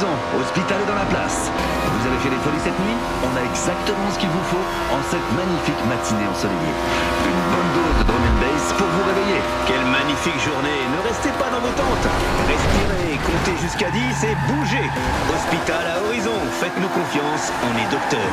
maison, hospitalo dans la place. Vous avez fait les folies cette nuit On a exactement ce qu'il vous faut en cette magnifique matinée ensoleillée. Une bonne dose de drum and bass pour vous réveiller. Quelle magnifique journée Ne restez pas dans vos tentes. Respirez, comptez jusqu'à 10 et bougez. Hospital à horizon, faites-nous confiance, on est docteur.